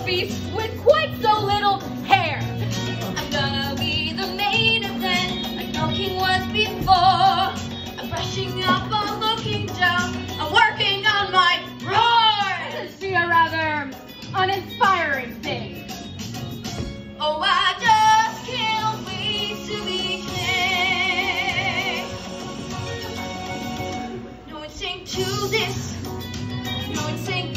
a with quite so little hair. I'm gonna be the maid of men like no king was before. I'm brushing up, I'm looking down, I'm working on my roar. This be a rather uninspiring thing. Oh, I just can't wait to be king. No one's saying to this, no one's saying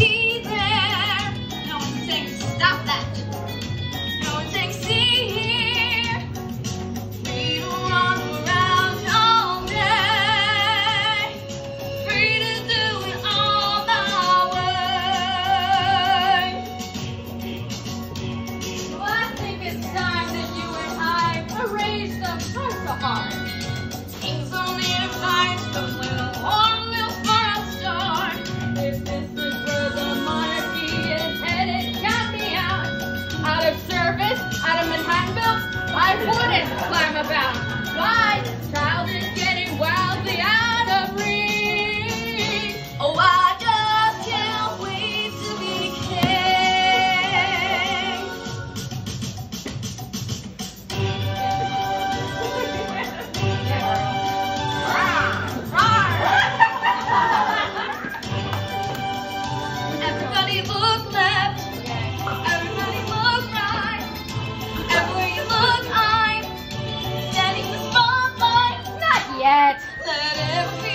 raise the heart. Kings start. If this monarchy headed, me out. Out of service, out of Manhattanville, I wouldn't climb about. Why? that everything